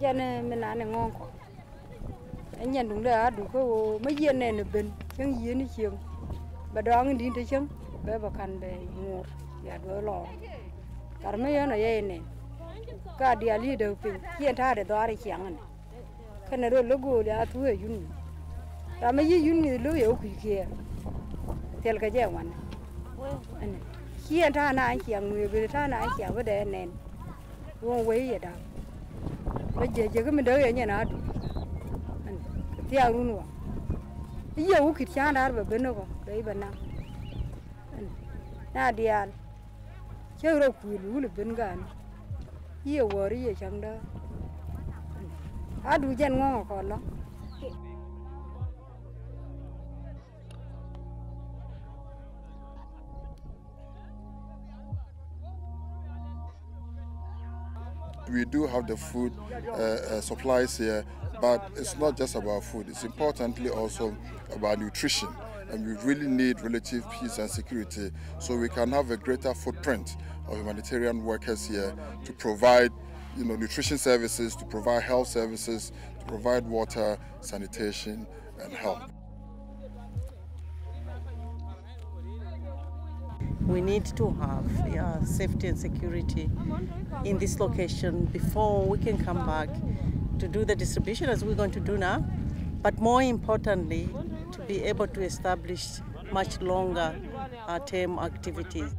giờ này mình ăn là ngon quá anh nhận đúng là đủ cái mấy viên này là bên chẳng gì nó chiều bà đó người đi tới chẳng bé bà khăn bé ngủ giờ đỡ lò cả mấy này vậy này cả đi ali đầu pin hiện tha để đó để chẳng anh cái này rồi lúc rồi đã thua yun ta mấy cái yun này lúc yếu quỷ kia theo cái gì vậy anh hiện tha na anh chẳng người về tha na anh chẳng vấn đề này luôn quấy vậy đâu bây giờ giờ cái mình đỡ ở nhà nó. Theo luôn rồi bây giờ cũng kịp sáng đã rồi bên nó còn, đấy bên nào. Na đi ăn. Chứ đâu quỳ luôn là bên gần. Giờ vợ đi giờ chẳng đó. À đủ chân ngon còn lắm We do have the food uh, uh, supplies here, but it's not just about food. It's importantly also about nutrition. And we really need relative peace and security so we can have a greater footprint of humanitarian workers here to provide you know, nutrition services, to provide health services, to provide water, sanitation, and help. We need to have yeah, safety and security in this location before we can come back to do the distribution as we're going to do now. But more importantly, to be able to establish much longer uh, term activities.